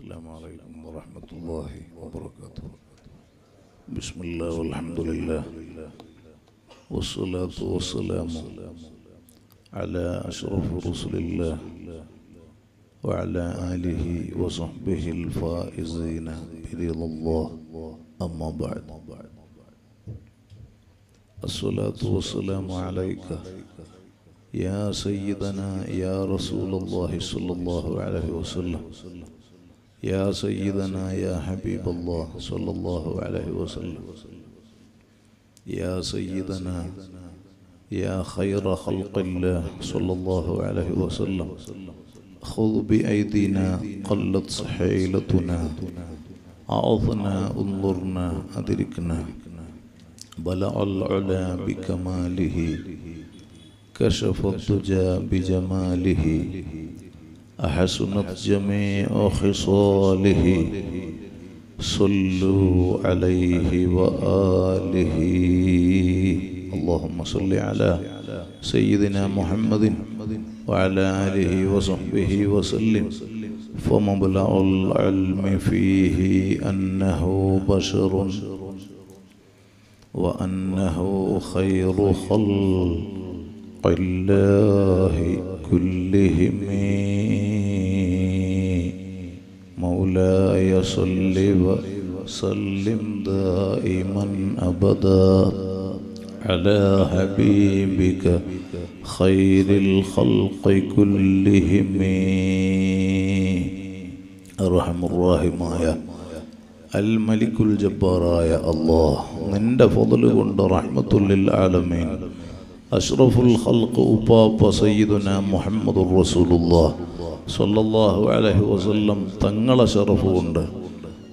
السلام عليكم ورحمة الله وبركاته. بسم الله والحمد لله والصلاة والسلام على أشرف رسل الله وعلى آله وصحبه الفائزين برضا الله. أما بعد الصلاة والسلام عليك يا سيدنا يا رسول الله صلى الله عليه وسلم. يا سيدنا يا حبيب الله صلى الله عليه وسلم. يا سيدنا يا خير خلق الله صلى الله عليه وسلم. خذ بأيدينا قلت حيلتنا أعظنا انظرنا أدركنا. بلع العلا بكماله. كشف الدجى بجماله. أحسنت جميع خصاله صلوا عليه وآله. اللهم صل على سيدنا محمد وعلى آله وصحبه وسلم. فمبلغ العلم فيه أنه بشر وأنه خير خلق الله كلهم. مولاي صل وسلم دائما أبدا على حبيبك خير الخلق كلهم. أرحم الراحم يا الملك الجبار يا الله من فضل ورحمة للعالمين اشرف الخلق وبابا سيدنا محمد رسول الله സ്വല്ലല്ലാഹു അലൈഹി വസല്ലം തങ്ങളെ ഷറഫ്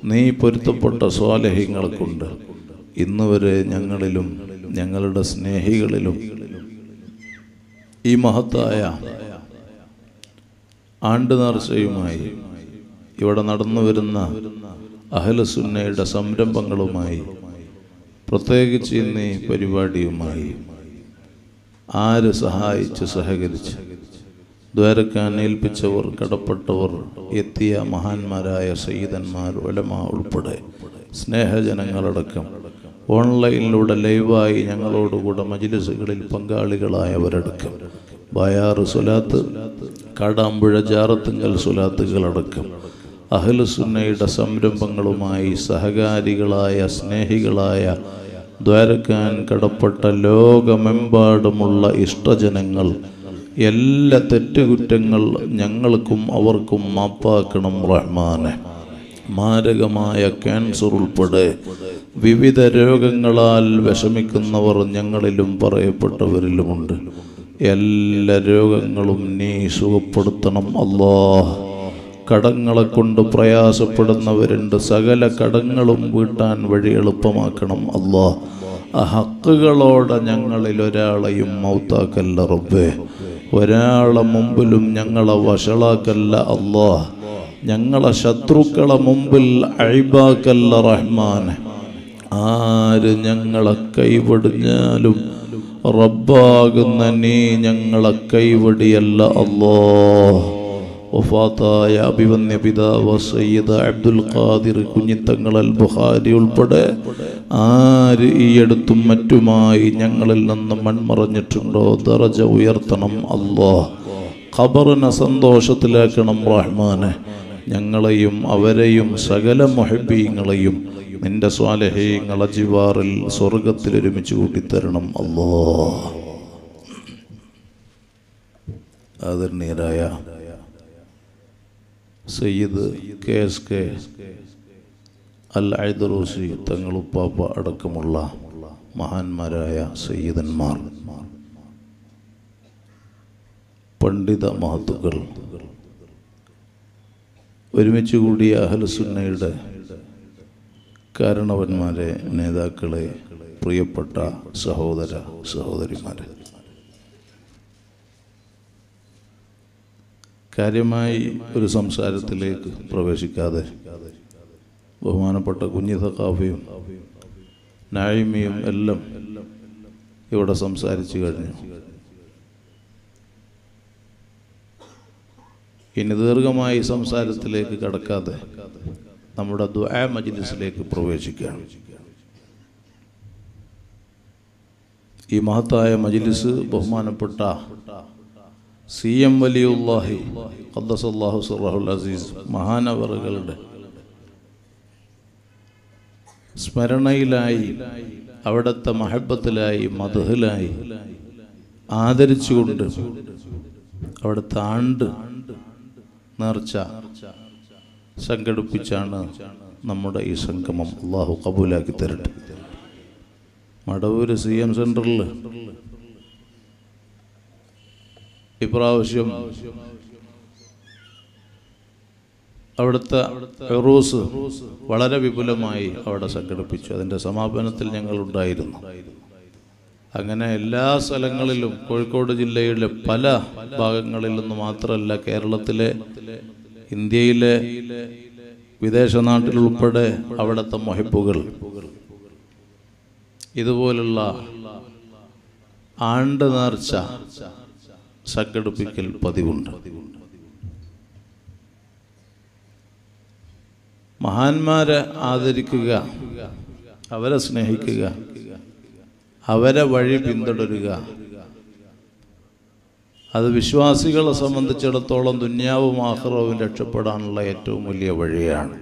നീ പൊരുത്തപ്പെട്ട സ്വാലഹ്യങ്ങൾക്കുണ്ട് കൊണ്ട് ഇന്ന് വരെ ഞങ്ങളിലും ഞങ്ങളുടെ സ്നേഹികളിലും ഈ മഹത്തായ ആണ്ട് നേർച്ചയുമായി ഇവിടെ നടന്നു വരുന്ന അഹലസുന്നയുടെ സംരംഭങ്ങളുമായി പ്രത്യേകിച്ച് ഇന്ന് ഈ പരിപാടിയുമായി ആര് സഹായിച്ച് സഹകരിച്ച് ദ്വാരക്കാൻ ഏൽപ്പിച്ചവർ കടപ്പെട്ടവർ എത്തിയ മഹാന്മാരായ സയ്യിദന്മാർ ഒലമ ഉൾപ്പെടെ സ്നേഹജനങ്ങളടക്കം. ഓൺലൈനിലൂടെ ലൈവായി ഞങ്ങളോടുകൂടെ മജിലിസുകളിൽ പങ്കാളികളായവരടക്കം. ബയാറ് സുലാത്ത് കാടാമ്പുഴ ജാറത്തുങ്കൽ സുലാത്തുകളടക്കം അഹ്ലുസുന്നയുടെ സംരംഭങ്ങളുമായി സഹകാരികളായ സ്നേഹികളായ ദ്വാരക്കാൻ കടപ്പെട്ട ലോകമെമ്പാടുമുള്ള ഇഷ്ടജനങ്ങൾ എല്ലാ തെറ്റുകുറ്റങ്ങൾ ഞങ്ങൾക്കും അവർക്കും മാപ്പാക്കണം റഹ്മാനെ. മാരകമായ ക്യാൻസർ ഉൾപ്പെടെ വിവിധ രോഗങ്ങളാൽ വിഷമിക്കുന്നവർ ഞങ്ങളിലും പറയപ്പെട്ടവരിലുമുണ്ട്. എല്ലാ രോഗങ്ങളും നീ സുഖപ്പെടുത്തണം അല്ലാഹ്. കടങ്ങളെ കൊണ്ട് പ്രയാസപ്പെടുന്നവരുണ്ട്. സകല കടങ്ങളും വീട്ടാൻ വഴി എളുപ്പമാക്കണം അല്ലാ ഹക്കുകളോടെ ഞങ്ങളിൽ ഒരാളെയും മൗത്താക്കല്ല റബ്ബേ. ഒരാളെ മുമ്പിലും ഞങ്ങളെ വഷളാക്കല്ല അല്ലാ. ഞങ്ങളെ ശത്രുക്കളെ മുമ്പിൽ അഴിബാക്കല്ല റഹ്മാൻ ആര് ഞങ്ങളെ കൈവടിഞ്ഞാലും റബ്ബാകുന്ന നീ ഞങ്ങളെ കൈവടിയല്ല അല്ലോ. വഫാത്തായ അഭിവന്യ പിതാവ് സയ്യിദ് അബ്ദുൽ ഖാദിർ കുഞ്ഞിത്തങ്ങൾ അൽ ബുഹാരി ഉൾപ്പെടെ ആര് ഈ അടുത്തും മറ്റുമായി ഞങ്ങളിൽ നിന്ന് മൺമറഞ്ഞിട്ടുണ്ടോ? ദറജ ഉയർത്തണം അള്ളാഹ് ഖബറിനെ സന്തോഷത്തിലാക്കണം റഹ്മാനെ. ഞങ്ങളെയും അവരെയും സകല മൊഹബീങ്ങളെയും നിന്റെ സ്വാലഹീങ്ങളെ ജിവാറിൽ സ്വർഗത്തിൽ ഒരുമിച്ച് കൂട്ടിത്തരണം അല്ലോ ആദരണീയരായ Sayyid K S K Al Aidarusi അടക്കമുള്ള മഹാന്മാരായ സയ്യിദന്മാർ. പണ്ഡിത മഹത്തുക്കൾ ഒരുമിച്ച് കൂടിയ അഹലസുന്നയുടെ കാരണവന്മാരെ നേതാക്കളെ പ്രിയപ്പെട്ട സഹോദര സഹോദരിമാരെ. കാര്യമായി ഒരു സംസാരത്തിലേക്ക് പ്രവേശിക്കാതെ ബഹുമാനപ്പെട്ട കുഞ്ഞി സഖാഫിയും നായിമിയും എല്ലാം ഇവിടെ സംസാരിച്ചു കഴിഞ്ഞു. ഇനി ദീർഘമായി സംസാരത്തിലേക്ക് കടക്കാതെ നമ്മുടെ ദുആ മജ്ലിസിലേക്ക് പ്രവേശിക്കുകയാണ്. ഈ മഹത്തായ മജ്ലിസ് ബഹുമാനപ്പെട്ട സി എം വലിയുല്ലാഹി സുറഹുൽ അസീസ് മഹാനവറുകളുടെ സ്മരണയിലായി അവിടുത്തെ മഹബത്തിലായി മധുഹിലായി ആദരിച്ചുകൊണ്ട് അവിടുത്തെ ആണ്ട് നേർച്ച സംഘടിപ്പിച്ചാണ് നമ്മുടെ ഈ സംഗമം അള്ളാഹു കബൂലാക്കി തരട്ടെ. മടവൂര് സി എം സെന്ററിൽ ഇപ്രാവശ്യം അവിടുത്തെ ഫെറൂസ് വളരെ വിപുലമായി അവിടെ സംഘടിപ്പിച്ചു. അതിന്റെ സമാപനത്തിൽ ഞങ്ങൾ ഉണ്ടായിരുന്നു. അങ്ങനെ എല്ലാ സ്ഥലങ്ങളിലും കോഴിക്കോട് ജില്ലയിലെ പല ഭാഗങ്ങളിൽ നിന്ന് മാത്രമല്ല കേരളത്തിലെ ഇന്ത്യയിലെ വിദേശ നാട്ടിലുൾപ്പെടെ അവിടുത്തെ മൊഹിപ്പുകൾ. ഇതുപോലുള്ള ആണ്ട് നേർച്ച സംഘടിപ്പിക്കൽ പതിവുണ്ട്. മഹാന്മാരെ ആദരിക്കുക അവരെ സ്നേഹിക്കുക അവരെ വഴി പിന്തുടരുക. അത് വിശ്വാസികളെ സംബന്ധിച്ചിടത്തോളം ദുന്യാവും ആഹ്റവും രക്ഷപ്പെടാനുള്ള ഏറ്റവും വലിയ വഴിയാണ്.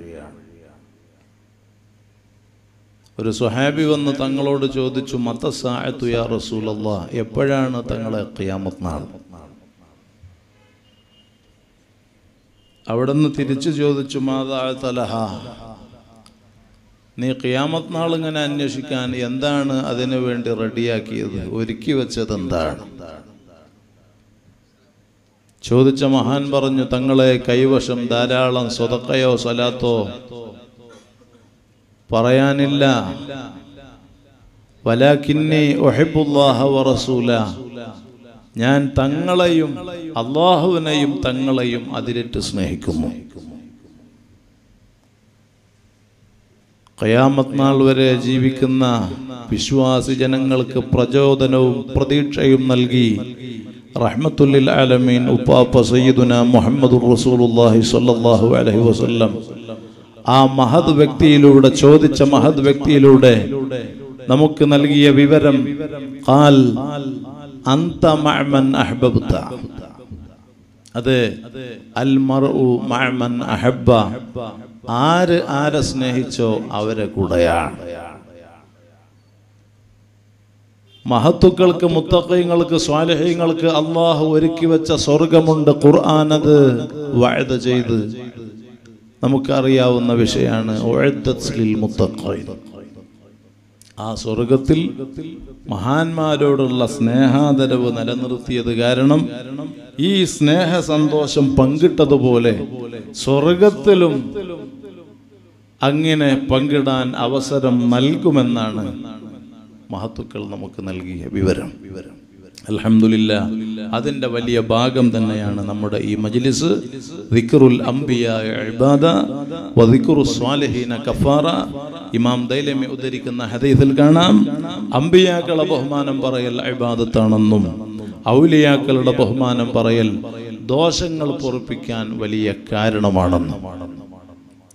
ഒരു സുഹാബി വന്ന് തങ്ങളോട് ചോദിച്ചു മത്തസായ യാ റസൂലല്ല? എപ്പോഴാണ് തങ്ങളെ ഖിയാമത്ത് നാൾ? അവിടുന്ന് തിരിച്ചു ചോദിച്ചു മാതാ തലഹ നീ ഖിയാമത്ത് നാൾ ഇങ്ങനെ അന്വേഷിക്കാൻ എന്താണ് അതിനു വേണ്ടി റെഡിയാക്കിയത്? ഒരുക്കി വെച്ചത് എന്താണ്? ചോദിച്ച മഹാൻ പറഞ്ഞു തങ്ങളെ കൈവശം ധാരാളം സ്വതക്കയോ സ്വലാത്തോ പറയാനില്ല. വലാക്കിന്നി ഒഹിബുല്ലാഹ വറസൂല. ഞാൻ തങ്ങളെയും അള്ളാഹുവിനെയും തങ്ങളെയും അതിരിട്ട് സ്നേഹിക്കുന്നു. കയാമത് നാൾ വരെ ജീവിക്കുന്ന വിശ്വാസി ജനങ്ങൾക്ക് പ്രചോദനവും പ്രതീക്ഷയും നൽകി റഹ്മത്തുല്ലിൽ ആലമീൻ ഉപ്പാപ്പ സയ്യിദുന മുഹമ്മദ് റസൂലുല്ലാഹി സ്വല്ലല്ലാഹു അലൈഹി വസല്ലം ആ മഹത് വ്യക്തിയിലൂടെ ചോദിച്ച മഹത് വ്യക്തിയിലൂടെ നമുക്ക് നൽകിയ വിവരം ഖാൽ അന്ത മഅമൻ അഹ്ബബ്ത. അതെ അൽ മർഉ മഅമൻ അഹബ്ബ. ആര് ആരെ സ്നേഹിച്ചോ അവരെ കൂടെയാണ്. മഹത്തുക്കൾക്ക് മുത്തക്കയങ്ങൾക്ക് സ്വാലഹ്യങ്ങൾക്ക് അള്ളാഹു ഒരുക്കി വെച്ച സ്വർഗമുണ്ട് ഖുർആാനത് വാഴത ചെയ്ത്. നമുക്കറിയാവുന്ന വിഷയമാണ് ആ സ്വർഗത്തിൽ മഹാന്മാരോടുള്ള സ്നേഹാദരവ് നിലനിർത്തിയത് കാരണം ഈ സ്നേഹ സന്തോഷം പങ്കിട്ടതുപോലെ സ്വർഗത്തിലും അങ്ങനെ പങ്കിടാൻ അവസരം നൽകുമെന്നാണ് മഹത്തുക്കൾ നമുക്ക് നൽകിയ വിവരം. അൽഹംദുലില്ല. അതിന്റെ വലിയ ഭാഗം തന്നെയാണ് നമ്മുടെ ഈ മജ്ലിസ്. ദിക്റുൽ അംബിയ ഇബാദ കഫാറ. ഇമാം ദൈലമി ഉദ്ധരിക്കുന്ന ഹദീസിൽ കാണാം. അംബിയാക്കളെ ബഹുമാനം പറയൽ ഇബാദത്താണെന്നും ഔലിയാക്കളുടെ ബഹുമാനം പറയൽ ദോഷങ്ങൾ പൊറപ്പിക്കാൻ വലിയ കാരണമാണെന്നും.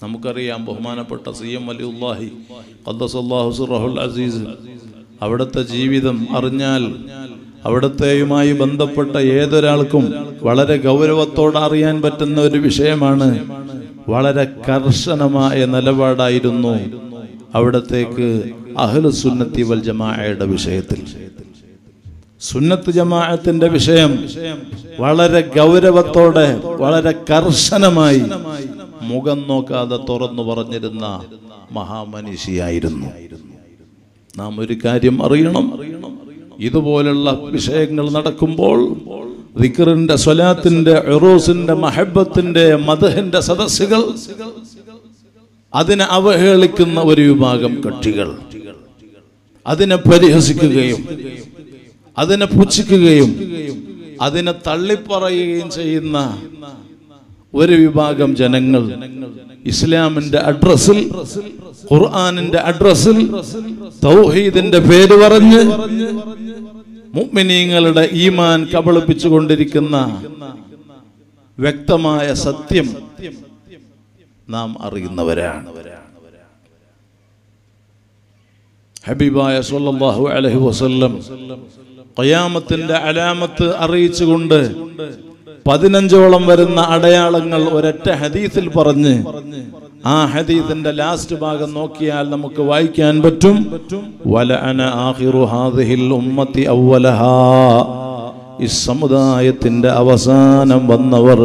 നമുക്കറിയാം ബഹുമാനപ്പെട്ട സി എം അലിഉല്ലാഹി ഖദ്ദസല്ലാഹു സുറഹുൽ അസീസ്. അവിടുത്തെ ജീവിതം അറിഞ്ഞാൽ അവിടത്തെയുമായി ബന്ധപ്പെട്ട ഏതൊരാൾക്കും വളരെ ഗൗരവത്തോടെ അറിയാൻ പറ്റുന്ന ഒരു വിഷയമാണ് വളരെ കർശനമായ നിലപാടായിരുന്നു അവിടത്തേക്ക് അഹ്ലു സുന്നത്തി വൽ ജമാഅയുടെ വിഷയത്തിൽ. സുന്നത്ത് ജമാഅത്തിന്റെ വിഷയം വളരെ ഗൗരവത്തോടെ വളരെ കർശനമായി മുഖം നോക്കാതെ തുറന്നു പറഞ്ഞിരുന്ന മഹാമനീഷിയായിരുന്നു. നാം ഒരു കാര്യം അറിയണം. അറിയണം ഇതുപോലുള്ള വിഷയങ്ങൾ നടക്കുമ്പോൾ ദിക്റിന്റെ സ്വലാത്തിന്റെ എറോസിന്റെ മഹബത്തിന്റെ മദഹിന്റെ സദസ്സുകൾ അതിനെ അവഹേളിക്കുന്ന ഒരു വിഭാഗം കക്ഷികൾ. അതിനെ പരിഹസിക്കുകയും അതിനെ പുച്ഛിക്കുകയും അതിനെ തള്ളിപ്പറയുകയും ചെയ്യുന്ന ഒരു വിഭാഗം ജനങ്ങൾ ഇസ്ലാമിന്റെ അഡ്രസ്സിൽ ഖുർആാനിന്റെ അഡ്രസ്സിൽ തൗഹീദിന്റെ പേര് പറഞ്ഞ് മുഅ്മിനീങ്ങളുടെ ഈമാൻ കബളിപ്പിച്ചുകൊണ്ടിരിക്കുന്ന വ്യക്തമായ സത്യം നാം അറിയുന്നവരാണ്. ഹബീബായ സല്ലല്ലാഹു അലൈഹി വസല്ലം ഖയാമത്തിന്റെ അലാമത്ത് അറിയിച്ചുകൊണ്ട് പതിനഞ്ചോളം വരുന്ന അടയാളങ്ങൾ ഒരൊറ്റ ഹദീസിൽ പറഞ്ഞ് ആ ഹദീസിന്റെ ലാസ്റ്റ് ഭാഗം നോക്കിയാൽ നമുക്ക് വായിക്കാൻ പറ്റും. വല അന ആഹിറു ഹാദിഹിൽ ഈ സമുദായത്തിന്റെ അവസാനം വന്നവർ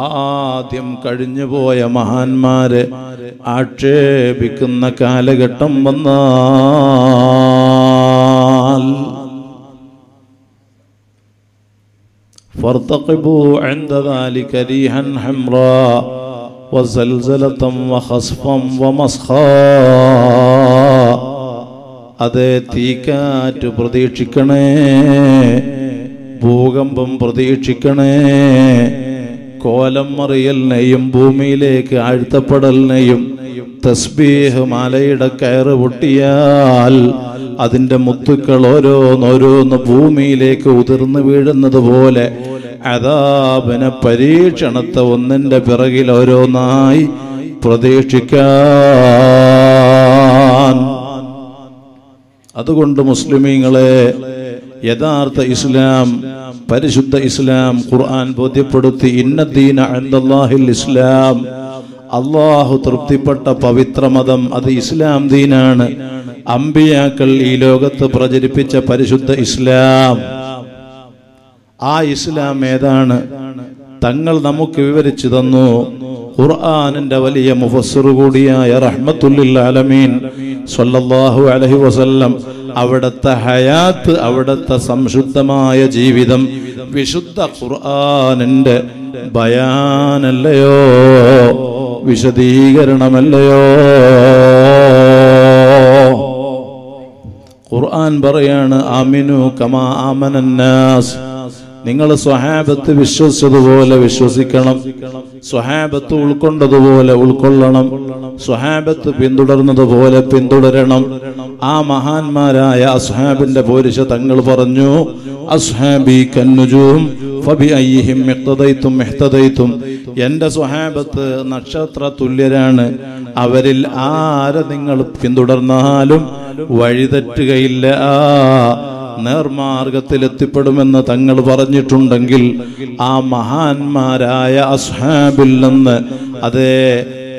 ആദ്യം കഴിഞ്ഞുപോയ മഹാന്മാരെ ആക്ഷേപിക്കുന്ന കാലഘട്ടം വന്നാൽ فارتقبوا عند ذلك ريحا حمراء وزلزلة وخصفا ومسخا അതേ തീക്കാറ്റ് പ്രതീക്ഷിക്കണേ ഭൂകമ്പം പ്രതീക്ഷിക്കണേ കോലം മറിയലിനെയും ഭൂമിയിലേക്ക് ആഴ്ത്തപ്പെടലിനെയും തസ്ബീഹ് മാലയുടെ കയറ് പൊട്ടിയാൽ അതിന്റെ മുത്തുക്കൾ ഓരോന്നോരോന്ന് ഭൂമിയിലേക്ക് ഉതിർന്നു വീഴുന്നത് പോലെ അതാപന പരീക്ഷണത്തെ ഒന്നിന്റെ പിറകിൽ ഓരോന്നായി പ്രതീക്ഷിക്കാൻ. അതുകൊണ്ട് മുസ്ലിമീങ്ങളെ യഥാർത്ഥ ഇസ്ലാം പരിശുദ്ധ ഇസ്ലാം ഖുർആൻ ബോധ്യപ്പെടുത്തി ഇന്നദ്ദീന അൻദല്ലാഹിൽ ഇസ്ലാം. അള്ളാഹു തൃപ്തിപ്പെട്ട പവിത്ര മതം അത് ഇസ്ലാം ദീനാണ്. അമ്പിയാക്കൾ ഈ ലോകത്ത് പ്രചരിപ്പിച്ച പരിശുദ്ധ ഇസ്ലാം. ആ ഇസ്ലാം ഏതാണ്? തങ്ങൾ നമുക്ക് വിവരിച്ചു തന്നു. ഖുർആാനിന്റെ വലിയ മുഫസർ കൂടിയായ റഹ്മത്തുല്ലിൽ അലമീൻ അലൈഹി വസല്ലം അവിടുത്തെ ഹയാത്ത് അവിടുത്തെ സംശുദ്ധമായ ജീവിതം വിശുദ്ധ ഖുർആാനിന്റെ ബയാനല്ലയോ? വിശദീകരണമല്ലയോ? ഖുർആൻ പറയാണ് ആമിനു കമാ ആമനന്നാസ് നിങ്ങൾ സ്വഹാബത്ത് വിശ്വസിച്ചതുപോലെ വിശ്വസിക്കണം. സ്വഹാബത്ത് ഉൾക്കൊണ്ടതുപോലെ ഉൾക്കൊള്ളണം. സ്വഹാബത്ത് പിന്തുടർന്നതുപോലെ പിന്തുടരണം. ആ മഹാന്മാരായ അസ്ഹാബിന്റെ പോരിശ തങ്ങൾ പറഞ്ഞു അസ്ഹാബി കന്നുജൂം ും എന്റെ സ്വഹാബത്ത് നക്ഷത്ര തുല്യരാണ്. അവരിൽ ആരെ നിങ്ങൾ പിന്തുടർന്നാലും വഴിതെറ്റുകയില്ല. നേർമാർഗത്തിൽ എത്തിപ്പെടുമെന്ന് തങ്ങൾ പറഞ്ഞിട്ടുണ്ടെങ്കിൽ ആ മഹാന്മാരായ അസ്ഹാബിൽ നിന്ന് അതേ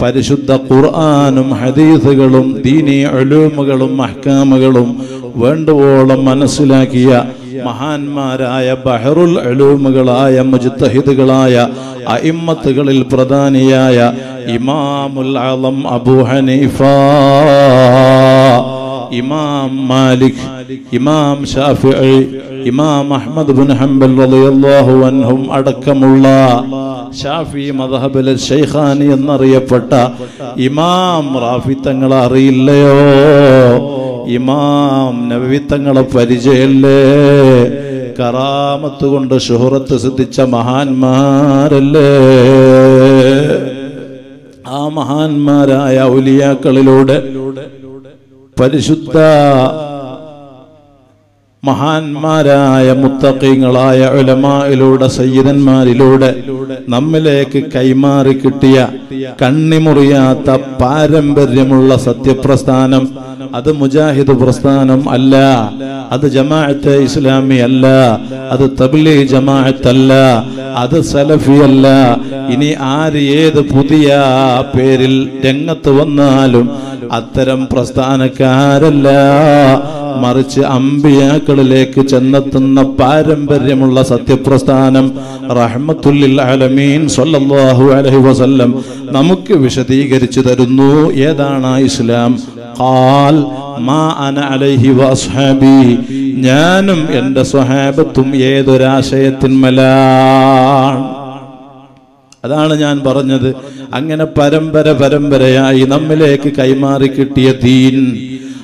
പരിശുദ്ധ ഖുർആാനും ഹദീസുകളും ദീനി അലൂമുകളും അഹ്കാമുകളും വേണ്ടുവോളം മനസ്സിലാക്കിയ മഹാന്മാരായ ബഹറുൽ അലൂമുകളായ മുജിത്തഹിദുകളായ അയിമ്മത്തുകളിൽ പ്രധാനിയായ ഇമാമുൽ അലം അബൂ ഹനീഫ ഇമാം മാലിക് ഇമാം ഷാഫി ഇമാം അഹ്മദ് ബിൻ ഹംബൽ റളിയല്ലാഹു അൻഹും അടക്കമുള്ള ഷാഫി മദ്ഹബിലെ ഷെയ്ഖാനി എന്നറിയപ്പെട്ട ഇമാം റാഫി തങ്ങളെ അറിയില്ലയോ? ഇമാം നബവി തങ്ങളെ പരിചയല്ലേ? കറാമത്ത് കൊണ്ട് ഷുഹറത്ത് സിദ്ധിച്ച മഹാന്മാരല്ലേ? ആ മഹാന്മാരായ ഔലിയാക്കളിലൂടെ പരിശുദ്ധ മഹാന്മാരായ മുത്തക്കിങ്ങളായ ഉലമായിലൂടെ സയ്യിദന്മാരിലൂടെ നമ്മിലേക്ക് കൈമാറി കിട്ടിയ കണ്ണിമുറിയാത്ത പാരമ്പര്യമുള്ള സത്യപ്രസ്ഥാനം അത് മുജാഹിദ് പ്രസ്ഥാനം അല്ല അത് ജമാഅത്ത് ഇസ്ലാമി അല്ല അത് തബ്ലി ജമാഅത്ത് അല്ല അത് സലഫി അല്ല. ഇനി ആര് ഏത് പുതിയ പേരിൽ രംഗത്ത് വന്നാലും അത്തരം പ്രസ്ഥാനക്കാരല്ല. മറിച്ച് അമ്പിയാക്കളിലേക്ക് ചെന്നെത്തുന്ന പാരമ്പര്യമുള്ള സത്യപ്രസ്ഥാനം റഹ്മത്തുല്ലിൽ അലമീൻ സൊല്ലാഹു അലൈഹി വസല്ലം നമുക്ക് വിശദീകരിച്ചു തരുന്നു. ഏതാണ് ഇസ്ലാം? ഖാൽ മാ അന അലൈഹി വസ്ഹാബി ഞാനും എന്റെ സ്വഹാബത്തും ഏതൊരാശയത്തിന്മലാണ്? അതാണ് ഞാൻ പറഞ്ഞത്. അങ്ങനെ പരമ്പര പരമ്പരയായി നമ്മിലേക്ക് കൈമാറി കിട്ടിയ ദീൻ.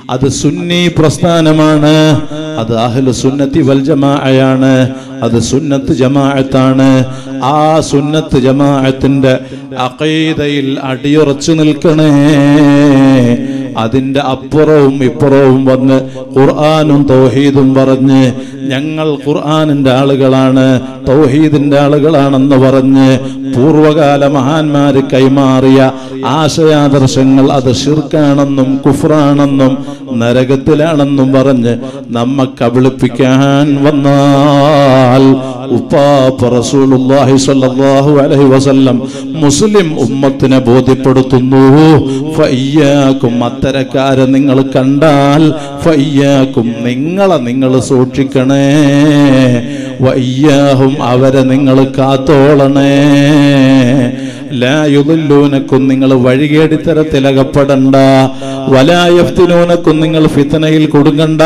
അത് സുന്നി പ്രസ്ഥാനമാണ്. അത് അഹ്ലു സുന്നത്തി വൽ ജമാഅയാണ്. അത് സുന്നത്ത് ജമാഅത്താണ്. ആ സുന്നത്ത് ജമാഅത്തിന്റെ അഖീദയിൽ അടിയുറച്ചു നിൽക്കണേ. അതിന്റെ അപ്പുറവും ഇപ്പുറവും വന്ന് ഖുർആാനും തൗഹീദും പറഞ്ഞ് ഞങ്ങൾ ഖുർആാനിന്റെ ആളുകളാണ് തൗഹീദിന്റെ ആളുകളാണെന്ന് പറഞ്ഞ് പൂർവകാല മഹാന്മാര് കൈമാറിയ ആശയാദർശങ്ങൾ അത് ഷിർക്കാണെന്നും കുഫ്രാണെന്നും നരകത്തിലാണെന്നും പറഞ്ഞ് നമ്മ കബളിപ്പിക്കാൻ വന്നാൽ ഉപ്പാപ്പ റസൂലുള്ളാഹി സ്വല്ലല്ലാഹു അലൈഹി വസല്ലം മുസ്ലിം ഉമ്മത്തിനെ ബോധ്യപ്പെടുത്തുന്നു. ഫയ്യാക്കും അത്തരക്കാരെ നിങ്ങൾ കണ്ടാൽ ഫയ്യാക്കും നിങ്ങളെ നിങ്ങൾ സൂക്ഷിക്കണേ. വയ്യാഹും അവരെ നിങ്ങൾ കാത്തോളണേ. ലായുദല്ലൂനക്കും നിങ്ങൾ വഴികേടിത്തരത്തിലകപ്പെടണ്ട. വലായഫ്തിനൂനക്കും നിങ്ങൾ ഫിത്തനയിൽ കൊടുങ്ങണ്ട.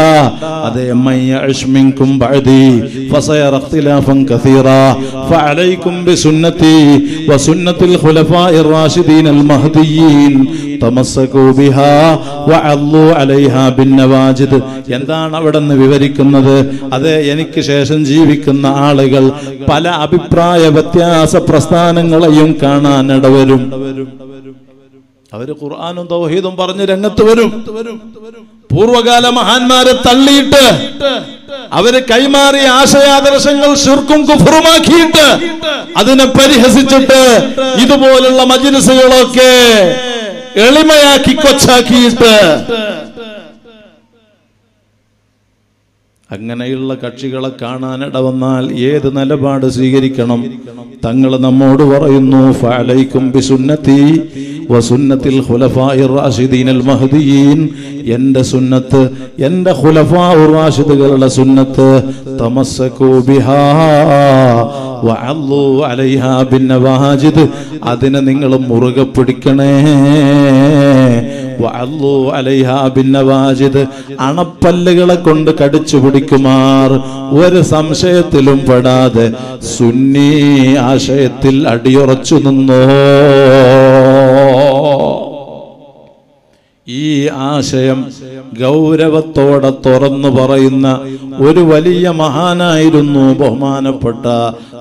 അതേ മയ്യഷ്മിൻകും ബഅദി ഫസയറ ഇഖ്തിലാഫൻ കസീറ. ഫഅലൈക്കും ബിസുന്നതി വസുന്നത്തിൽ ഖുലഫാഇർ റാഷിദീൻ അൽ മഹ്ദിയീൻ. തമസ്സകൂ ബിഹാ വഅല്ലു അലൈഹാ ബിന്നവാജിദ് എന്താണ് അവിടെ വിവരിക്കുന്നത്? അതെ എനിക്ക് ശേഷം ജീവിക്കുന്ന ആളുകൾ പല അഭിപ്രായ വ്യത്യാസ പ്രസ്ഥാനങ്ങളെയും കാണാൻ അവർ ഖുർആാനും തൗഹീദും പറഞ്ഞ് രംഗത്ത് വരും. പൂർവകാല മഹാന്മാരെ തള്ളിയിട്ട് അവർ കൈമാറിയ ആശയാദർശങ്ങൾ ശുർക്കും കുഫറുമാക്കിയിട്ട് അതിനെ പരിഹസിച്ചിട്ട് ഇതുപോലുള്ള മജിലിസുകളൊക്കെ എളിമയാക്കി കൊച്ചാക്കിയിട്ട് അങ്ങനെയുള്ള കക്ഷികളെ കാണാനിട വന്നാൽ ഏത് നിലപാട് സ്വീകരിക്കണം? തങ്ങൾ നമ്മോട് പറയുന്നു ഫഅലൈക്കും ബിസുന്നതി വസുന്നത്തിൽ മഹ്ദിയീൻ എന്റെ സുന്നത്ത് എന്റെ ഖുലഫാഉർ റാഷിദുകളുടെ സുന്നത്ത്. തമസ്സകൂ ബിഹാ അതിനെ നിങ്ങൾ മുറുകെ പിടിക്കണേ. അണപ്പല്ലുകളെ കൊണ്ട് കടിച്ചു പിടിക്കുമാർ. ഒരു സംശയത്തിലും പെടാതെ സുന്നി ആശയത്തിൽ അടിയുറച്ചു നിന്നോ. ഈ ആശയം ഗൗരവത്തോടെ തുറന്നു പറയുന്ന ഒരു വലിയ മഹാനായിരുന്നു ബഹുമാനപ്പെട്ട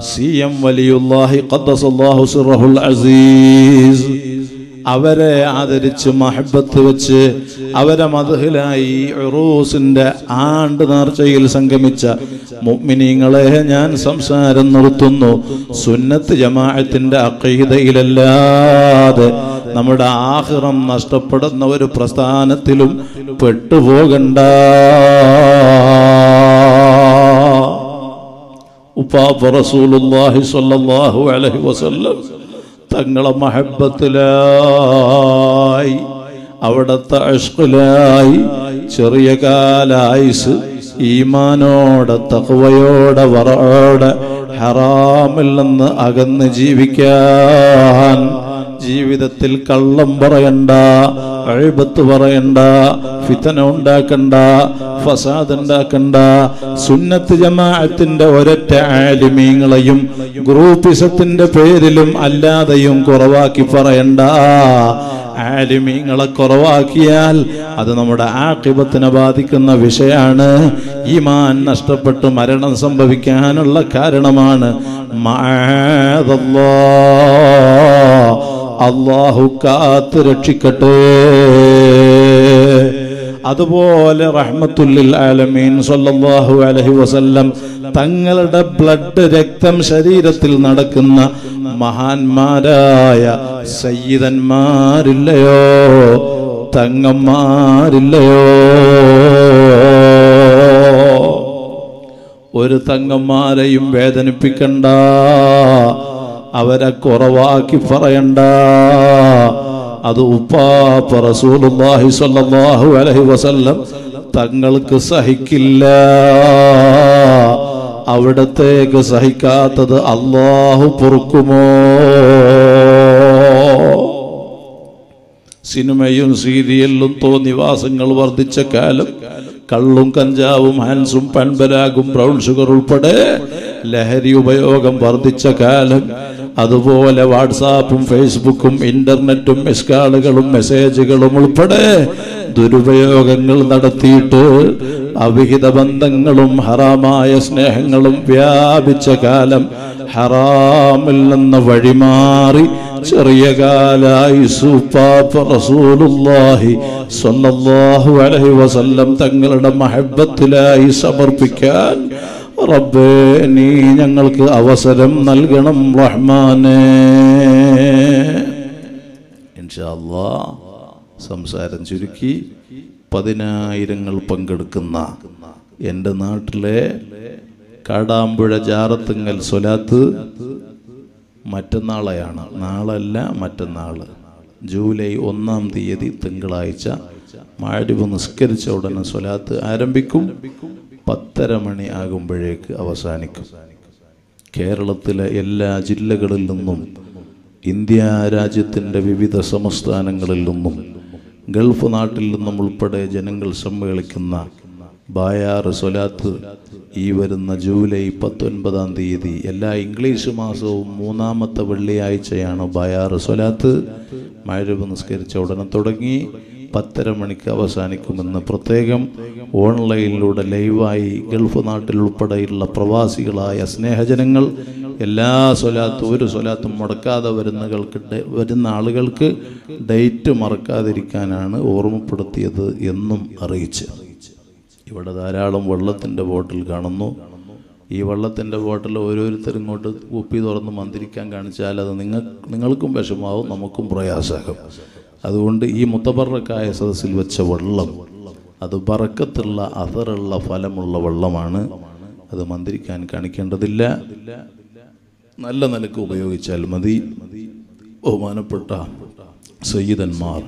സി എം വലിയുല്ലാഹി ഖദ്ദസല്ലാഹു അസീസ്. അവരെ ആദരിച്ച് മഹബത്ത് വെച്ച് അവരെ മധുഹിലായി ഉറൂസിന്റെ ആണ്ട് നേർച്ചയിൽ സംഗമിച്ച മുഗ്മിനീങ്ങളെ ഞാൻ സംസാരം നിർത്തുന്നു. സുന്നത്ത് ജമാഅത്തിന്റെ അക്കീതയിലല്ലാതെ നമ്മുടെ ആഹ്റം നഷ്ടപ്പെടുന്ന ഒരു പ്രസ്ഥാനത്തിലും പെട്ടുപോകണ്ട. ഉപ്പാപ്പ റസൂലുല്ലാഹി സ്വല്ലല്ലാഹു അലൈഹി വസല്ലം തങ്ങളെ മഹബത്തിലായി അവിടത്തെ അഷ്കുലായി ചെറിയ കാലായുസ് ഈമാനോടെ തഹവയോടെ വറോടെ ഹറാമിൽ നിന്ന് അകന്ന് ജീവിക്കാൻ ജീവിതത്തിൽ കള്ളം പറയണ്ട അഴിബത്ത് പറയണ്ട ഫിത്തന ഉണ്ടാക്കണ്ട ഫസാദ് ഉണ്ടാക്കണ്ട. സുന്നത്ത് ജമാഅത്തിന്റെ ഒരൊറ്റ ആലിമീങ്ങളെയും ഗ്രൂപ്പിസത്തിന്റെ പേരിലും അല്ലാതെയും കുറവാക്കി പറയണ്ട. ആലിമീങ്ങളെ കുറവാക്കിയാൽ അത് നമ്മുടെ ആക്കിബത്തിനെ ബാധിക്കുന്ന വിഷയാണ്. ഈമാൻ നഷ്ടപ്പെട്ട് മരണം സംഭവിക്കാനുള്ള കാരണമാണ് മഅദല്ലാ. അള്ളാഹു കാത്ത് രക്ഷിക്കട്ടെ. അതുപോലെ റഹ്മത്തുല്ലിൽ ആലമീൻ സല്ലല്ലാഹു അലൈഹി വസല്ലം തങ്ങളുടെ ബ്ലഡ് രക്തം ശരീരത്തിൽ നടക്കുന്ന മഹാന്മാരായ സയ്യിദന്മാരില്ലയോ തങ്ങന്മാരില്ലയോ? ഒരു തങ്ങന്മാരെയും വേദനിപ്പിക്കണ്ട. അവരെ കുറവാക്കി പറയണ്ട. അത് ഉപ്പാപ്പ റസൂലുള്ളാഹി സ്വല്ലല്ലാഹു അലൈഹി വസല്ലം തങ്ങൾക്ക് സഹിക്കില്ല. അവിടത്തേക്ക് സഹിക്കാത്തത് അള്ളാഹു പൊറുക്കുമോ? സിനിമയും സീരിയലിലും തോന്നിവാസങ്ങൾ വർദ്ധിച്ച കാലം കള്ളും കഞ്ചാവും ഹൻസും പൻപരാഗും ബ്രൗൺ ഷുഗർ ഉൾപ്പെടെ ലഹരി ഉപയോഗം വർദ്ധിച്ച കാലം അതുപോലെ വാട്സാപ്പും ഫേസ്ബുക്കും ഇന്റർനെറ്റും മിസ്കാളുകളും മെസ്സേജുകളും ഉൾപ്പെടെ ദുരുപയോഗങ്ങൾ നടത്തിയിട്ട് അവിഹിത ബന്ധങ്ങളും ഹറാമായ സ്നേഹങ്ങളും വ്യാപിച്ച കാലം ഹറാമിൽ നിന്ന് വഴിമാറി ചെറിയ കാലായി റസൂലുള്ളാഹി സ്വല്ലല്ലാഹു അലൈഹി വസല്ലം തങ്ങളുടെ മഹബത്തിലായി സമർപ്പിക്കാൻ റബ്ബേ നീ ഞങ്ങൾക്ക് അവസരം നൽകണം റഹ്മാനെ. സംസാരം ചുരുക്കി. പതിനായിരങ്ങൾ പങ്കെടുക്കുന്ന എന്റെ നാട്ടിലെ കാടാമ്പുഴ ജാറത്തുങ്ങൽ സ്വലാത്ത് മറ്റന്നാളെയാണ്. നാളല്ല മറ്റന്നാൾ ജൂലൈ ഒന്നാം തീയതി തിങ്കളാഴ്ച മാഴിവ് നിസ്കരിച്ച ഉടനെ സ്വലാത്ത് ആരംഭിക്കും. പത്തര മണി ആകുമ്പോഴേക്ക് അവസാനിക്കും. കേരളത്തിലെ എല്ലാ ജില്ലകളിൽ നിന്നും ഇന്ത്യ രാജ്യത്തിന്റെ വിവിധ സംസ്ഥാനങ്ങളിൽ നിന്നും ഗൾഫ് നാട്ടിൽ നിന്നും ഉൾപ്പെടെ ജനങ്ങൾ സമ്മേളിക്കുന്ന ബായാർ സൊലാത്ത് ഈ വരുന്ന ജൂലൈ പത്തൊൻപതാം തീയതി എല്ലാ ഇംഗ്ലീഷ് മാസവും മൂന്നാമത്തെ വെള്ളിയാഴ്ചയാണ് ബായാർ സൊലാത്ത് മഴ നിസ്കരിച്ച ഉടനെ തുടങ്ങി. പത്തര മണിക്ക് അവസാനിക്കുമെന്ന് പ്രത്യേകം ഓൺലൈനിലൂടെ ലൈവായി ഗൾഫ് നാട്ടിലുൾപ്പെടെയുള്ള പ്രവാസികളായ സ്നേഹജനങ്ങൾ എല്ലാ സ്വലാത്തും ഒരു സ്വലാത്തും മുടക്കാതെ വരുന്നകൾക്ക് വരുന്ന ആളുകൾക്ക് ഡേറ്റ് മറക്കാതിരിക്കാനാണ് ഓർമ്മപ്പെടുത്തിയത് എന്നും അറിയിച്ച്. ഇവിടെ ധാരാളം വെള്ളത്തിന്റെ ബോട്ടിൽ കാണുന്നു. ഈ വെള്ളത്തിന്റെ ബോട്ടിൽ ഓരോരുത്തരും ഇങ്ങോട്ട് കുപ്പി തുറന്ന് മന്ത്രിക്കാൻ കാണിച്ചാൽ അത് നിങ്ങൾ നിങ്ങൾക്കും വിഷമാവും നമുക്കും പ്രയാസമാകും. അതുകൊണ്ട് ഈ മുത്തബറക്കായ സദസ്സിൽ വെച്ച വെള്ളം അത് ബറക്കത്തുള്ള അസറുള്ള ഫലമുള്ള വെള്ളമാണ്. അത് മന്ത്രിക്കാൻ കാണിക്കേണ്ടതില്ല. നല്ല നിലയ്ക്ക് ഉപയോഗിച്ചാൽ മതി. ബഹുമാനപ്പെട്ട സയ്യിദന്മാർ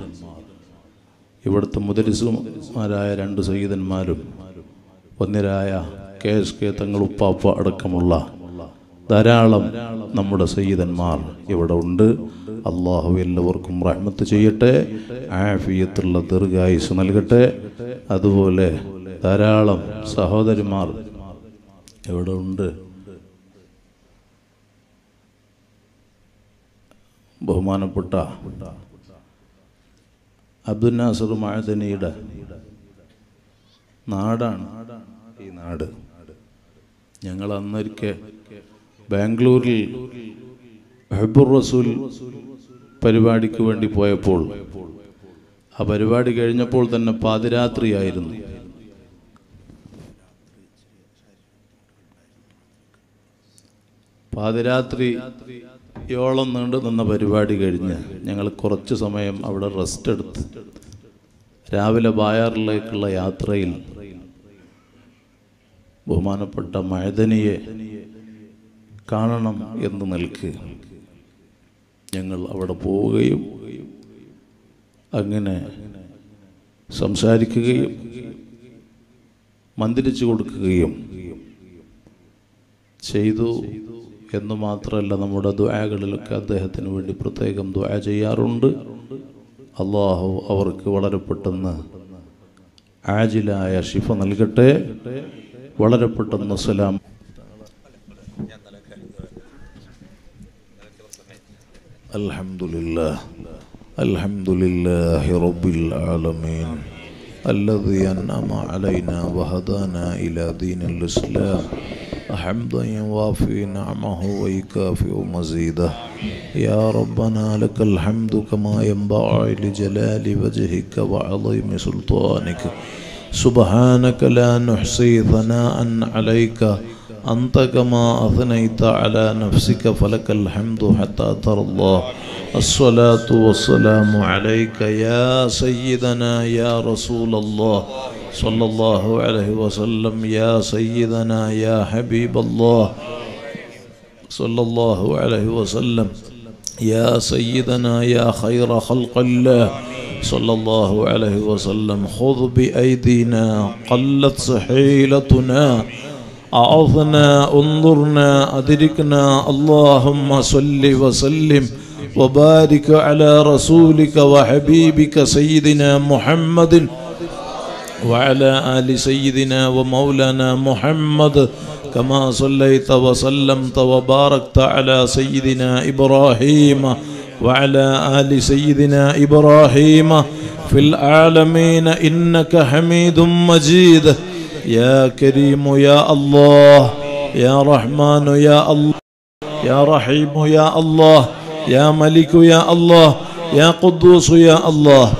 ഇവിടുത്തെ മുദരിസുമാരായ രണ്ട് സയ്യിദന്മാരും ഒന്നിരായ കെ എസ് കെ തങ്ങളുപ്പാപ്പ അടക്കമുള്ള ധാരാളം നമ്മുടെ സയ്യിദന്മാർ ഇവിടെ ഉണ്ട്. അള്ളാഹു എല്ലാവർക്കും റഹ്മത്ത് ചെയ്യട്ടെ ആഫിയത്തുള്ള ദീർഘായുസ് നൽകട്ടെ. അതുപോലെ ധാരാളം സഹോദരിമാർ ഇവിടെ ഉണ്ട്? ബഹുമാനപ്പെട്ട അബ്ദുൽ നാസർ മഴതനിയുടെ നാടാണ് ഈ നാട്. ഞങ്ങൾ അന്നൊരിക്കൽ ബാംഗ്ലൂരിൽ ഹെബുർ റസൂൽ പരിപാടിക്ക് വേണ്ടി പോയപ്പോൾ ആ പരിപാടി കഴിഞ്ഞപ്പോൾ തന്നെ പാതിരാത്രിയായിരുന്നു. പാതിരാത്രി യോളം നീണ്ടു നിന്ന പരിപാടി കഴിഞ്ഞ് ഞങ്ങൾ കുറച്ച് സമയം അവിടെ റെസ്റ്റ് എടുത്ത് രാവിലെ ബായാറിലേക്കുള്ള യാത്രയിൽ ബഹുമാനപ്പെട്ട മഴതനിയെ കാണണം എന്ന് നിൽക്ക് ഞങ്ങൾ അവിടെ പോവുകയും അങ്ങനെ സംസാരിക്കുകയും മന്ദിരിച്ചു കൊടുക്കുകയും ചെയ്തു എന്ന് മാത്രമല്ല നമ്മുടെ ദ്വാകളിലൊക്കെ അദ്ദേഹത്തിന് വേണ്ടി പ്രത്യേകം ദ്വാ ചെയ്യാറുണ്ട്. അള്ളാഹു അവർക്ക് വളരെ പെട്ടെന്ന് ആജിലായ ഷിഫ നൽകട്ടെ. വളരെ പെട്ടെന്ന് സലാം الحمد لله الحمد لله رب العالمين الذي أنعم علينا وهدانا إلى دين الإسلام حمدا يوافي نعمه ويكافئ مزيده. يا ربنا لك الحمد كما ينبغي لجلال وجهك وعظيم سلطانك. سبحانك لا نحصي ثناء عليك أنت كما أثنيت على نفسك فلك الحمد حتى ترضى. الصلاة والسلام عليك يا سيدنا يا رسول الله. صلى الله عليه وسلم يا سيدنا يا حبيب الله. صلى الله عليه وسلم يا سيدنا يا خير خلق الله. صلى الله عليه وسلم خذ بأيدينا قلت سحيلتنا. أعظنا انظرنا أدركنا. اللهم صل وسلم وبارك على رسولك وحبيبك سيدنا محمد وعلى آل سيدنا ومولانا محمد. كما صليت وسلمت وباركت على سيدنا إبراهيم وعلى آل سيدنا إبراهيم. في العالمين إنك حميد مجيد. يا كريم يا الله يا رحمن يا الله يا رحيم يا الله يا ملك يا الله يا قدوس يا الله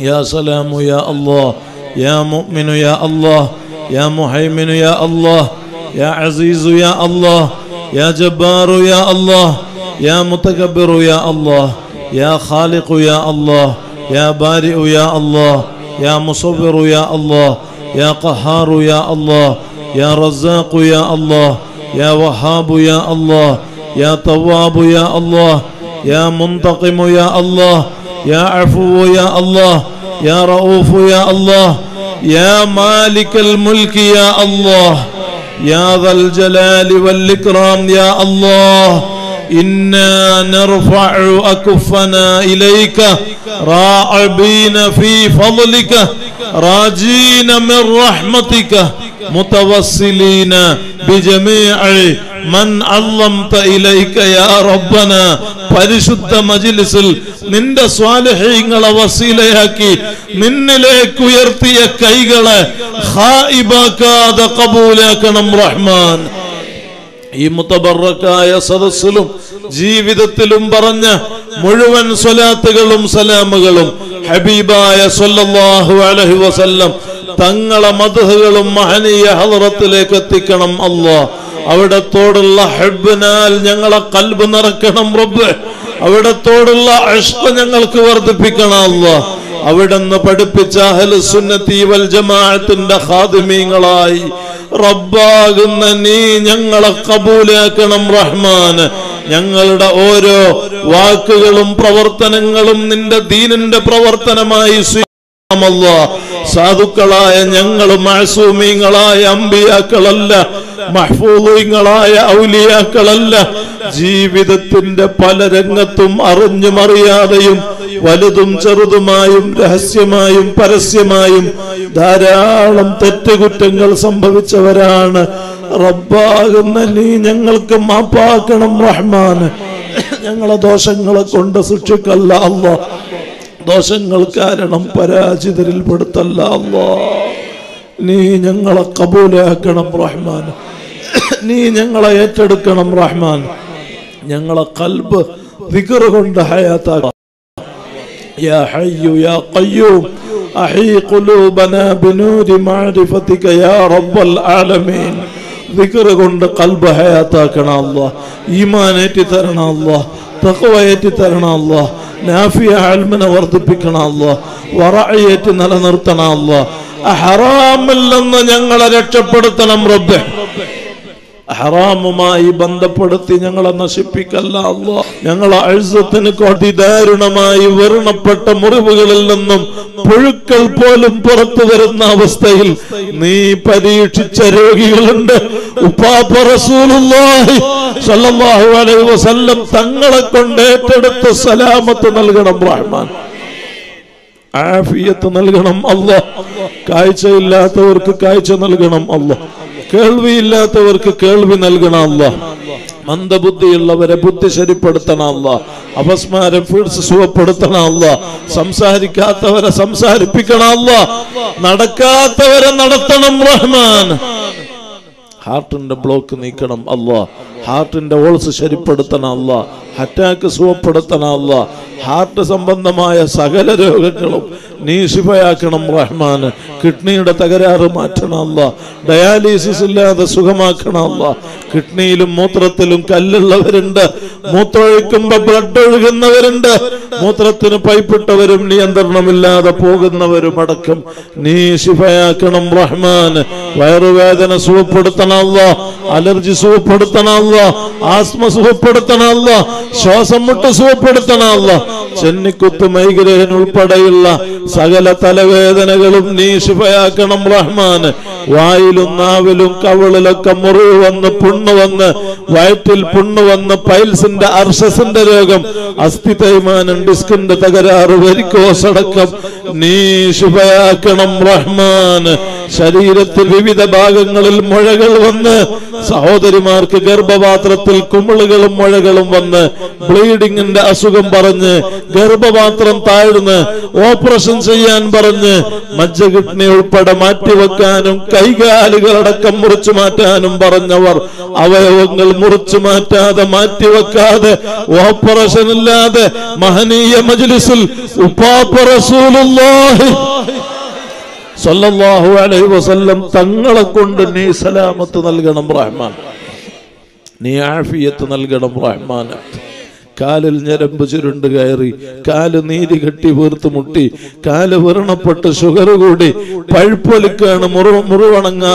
يا سلام يا الله يا مؤمن يا الله يا مهيمن يا الله يا عزيز يا الله يا جبار يا الله يا متكبر يا الله يا خالق يا الله يا بارئ يا الله يا مصور يا الله يا قهار يا الله يا رزاق يا الله يا وهاب يا الله يا تواب يا الله يا منتقم يا الله يا عفو يا الله يا رؤوف يا الله يا مالك الملك يا الله يا ذا الجلال والإكرام يا الله. إنا نرفع أكفنا إليك راعبين في فضلك راجين من رحمتك متوسلين بجميع من علمت إليك يا ربنا പരിശുദ്ധ മജിലിസിൽ നിന്റെ സ്വാലഹ്യങ്ങളെ വസീലയാക്കി നിന്നിലേക്ക് ഉയർത്തിയ കൈകളെ ഹായിബാക്കാതെ കബൂലാക്കണം റഹ്മാൻ ഈ മുത്തബറക്കായ സദസ്സിലും ജീവിതത്തിലും പറഞ്ഞ മുഴുവൻ സ്വലാത്തുകളും സലാമുകളും ഹബീബായ സല്ലല്ലാഹു അലൈഹി വസല്ലം തങ്ങളെ മധുഹകളും മഹനീയ ഹളറത്തിലേക്ക് എത്തിക്കണം അള്ളാ അവിടത്തോടുള്ള ഹെബിനാൽ ഞങ്ങളെ കൽബ് നിറക്കണം റബ്ബ്. അവിടത്തോടുള്ള അഷ്ട ഞങ്ങൾക്ക് വർദ്ധിപ്പിക്കണം അള്ളാ അവിടുന്ന് പഠിപ്പിച്ച അഹ്ലു സുന്നത്തി വൽ ജമാഅത്തിന്റെ ഖാദിമീങ്ങളായി. റബ്ബാകുന്ന നീ ഞങ്ങളെ കബൂലാക്കണം റഹ്മാൻ ഞങ്ങളുടെ ഓരോ വാക്കുകളും പ്രവർത്തനങ്ങളും നിന്റെ ദീനിന്റെ പ്രവർത്തനമായി സ്വീകരിക്കാമല്ല സാധുക്കളായ ഞങ്ങൾ മാസൂമീങ്ങളായ അമ്പിയാക്കളല്ല മഹ്ഫൂദീങ്ങളായ ഔലിയാക്കളല്ല ജീവിതത്തിന്റെ പല രംഗത്തും അറിഞ്ഞും അറിയാതെയും വലുതും ചെറുതുമായും രഹസ്യമായും പരസ്യമായും ധാരാളം തെറ്റുകുറ്റങ്ങൾ സംഭവിച്ചവരാണ്. റബ്ബാകുന്ന നീ ഞങ്ങൾക്ക് മാപ്പാക്കണം റഹ്മാൻ ഞങ്ങളെ ദോഷങ്ങളെ കൊണ്ട് ശിക്ഷിക്കല്ല അല്ല ദോഷങ്ങൾ കാരണം പരാജിതരിൽ പെടുത്തല്ല അല്ലാ നീ ഞങ്ങളെ കബൂലാക്കണം റഹ്മാൻ നീ ഞങ്ങളെ ഏറ്റെടുക്കണം റഹ്മാൻ ഞങ്ങളെ കൽബ് ദിക്റ് കൊണ്ട് ഹയാത്താക്കണം يا حي يا قيوم أحي قلوبنا بنور معرفتك يا رب العالمين ദിക്കറ് കൊണ്ട് കൽബ് ഹയാത്താക്കണ അല്ല ഈമാനേറ്റി തരണ അല്ല തക്കവയേറ്റി തരണ അല്ല നാഫിയ അൽമനെ വർദ്ധിപ്പിക്കണ അല്ല വറയേറ്റി നിലനിർത്തണ അല്ല ഹറാമില്ലെന്ന് ഞങ്ങളെ രക്ഷപ്പെടുത്തണം റബ്ബെ. ഹറാമുമായി ബന്ധപ്പെടുത്തി ഞങ്ങളെ നശിപ്പിക്കല്ല അല്ലാ ഞങ്ങളെ അഴുസത്തിന് കോടി ദാരുണമായി വർണപ്പെട്ട മുറിവുകളിൽ നിന്നും പുഴുക്കൾ പോലും പുറത്തു വരുന്ന അവസ്ഥയിൽ നീ പരീക്ഷിച്ച രോഗികളുണ്ട്. വസല്ലം തങ്ങളെ കൊണ്ട് ഏറ്റെടുത്ത് സലാമത്ത് നൽകണം റഹ്മാൻ. ആഫിയത്ത് നൽകണം അല്ല കാഴ്ചയില്ലാത്തവർക്ക് കാഴ്ച നൽകണം അല്ല കേൾവിയില്ലാത്തവർക്ക് കേൾവി നൽകണം അല്ല മന്ദബുദ്ധിയുള്ളവരെ ബുദ്ധി ശരിപ്പെടുത്തണം അല്ല അപസ്മാരം ഫീഡ്സ് സുഖപ്പെടുത്തണം അല്ല സംസാരിക്കാത്തവരെ സംസാരിപ്പിക്കണം അല്ല നടക്കാത്തവരെ നടത്തണം റഹ്മാൻ. ഹാർട്ടിന്റെ ബ്ലോക്ക് നീക്കണം അല്ല ഹാർട്ടിന്റെ ഓൾസ് ശരിപ്പെടുത്തണം അല്ല അറ്റാക്ക് സുഖപ്പെടുത്തണം ഹാർട്ട് സംബന്ധമായ സകല രോഗങ്ങളും നീ ശിഫയാക്കണം റഹ്മാന്. കിഡ്നിയുടെ തകരാറ് മാറ്റണം അല്ല. ഡയാലിസിസ് ഇല്ലാതെ സുഖമാക്കണം അല്ല. കിഡ്നിയിലും മൂത്രത്തിലും കല്ലുള്ളവരുണ്ട്. മൂത്രമൊഴിക്കുമ്പോ ബ്ലഡ് ഒഴുകുന്നവരുണ്ട്. മൂത്രത്തിന് പൈപ്പിട്ടവരും നിയന്ത്രണമില്ലാതെ പോകുന്നവരും അടക്കം. നീ ശിഫയാക്കണം റഹ്മാന്. വയറുവേദന സുഖപ്പെടുത്തണമല്ല അലർജി സുഖപ്പെടുത്തണമല്ല ആസ്മ സുഖപ്പെടുത്തണമല്ല ശ്വാസം മുട്ട് സുഖപ്പെടുത്തണം അല്ല. ചെന്നിക്കുത്ത് മൈഗ്രേൻ ഉൾപ്പെടെയുള്ള സകല തലവേദനകളും നീ ശിഫയാക്കണം റഹ്മാൻ വായിലും നാവിലും കവിളിലൊക്കെ മുറിവ് വന്ന് പുണ്ണ് വന്ന് വയറ്റിൽ പുണ്ണ് വന്ന് പൈൽസിന്റെ അർഷസിന്റെ രോഗം അസ്ഥി തൈമാനം ഡിസ്കിന്റെ തകരാറ് വരിക്കോസടക്കം നീ ശിഫയാക്കണം റഹ്മാൻ ശരീരത്തിൽ വിവിധ ഭാഗങ്ങളിൽ മുഴകൾ വന്ന് സഹോദരിമാർക്ക് ഗർഭപാത്രത്തിൽ കുമിളുകളും മുഴകളും വന്ന് ബ്ലീഡിങ്ങിന്റെ അസുഖം പറഞ്ഞ് ഗർഭപാത്രം താഴ്ന്ന് ഓപ്പറേഷൻ ചെയ്യാൻ പറഞ്ഞ് മജ്ജ കിഡ്നി ഉൾപ്പെടെ മാറ്റിവെക്കാനും കൈകാലുകളടക്കം മുറിച്ചു മാറ്റാനും പറഞ്ഞവർ അവയവങ്ങൾ മുറിച്ചു മാറ്റാതെ മാറ്റിവെക്കാതെ ഓപ്പറേഷൻ ഇല്ലാതെ മഹനീയ മജ്ലിസിൽ ഉപ്പാപ്പ റസൂലുള്ളാഹി സല്ലല്ലാഹു അലൈഹി വസല്ലം തങ്ങളെ കൊണ്ട് നീ സലാമത്ത് നൽകണം റഹ്മാൻ. നീ ആഫിയത്ത് നൽകണം റഹ്മാൻ. കാലിൽ ഞരമ്പ് ചുരുണ്ട് കയറി കാൽ നീരി കെട്ടി വീർത്ത് മുട്ടി കാൽ വ്രണപ്പെട്ട് ഷുഗർ കൂടി പഴുപ്പൊലിക്കാണ് മുറിവണങ്ങാ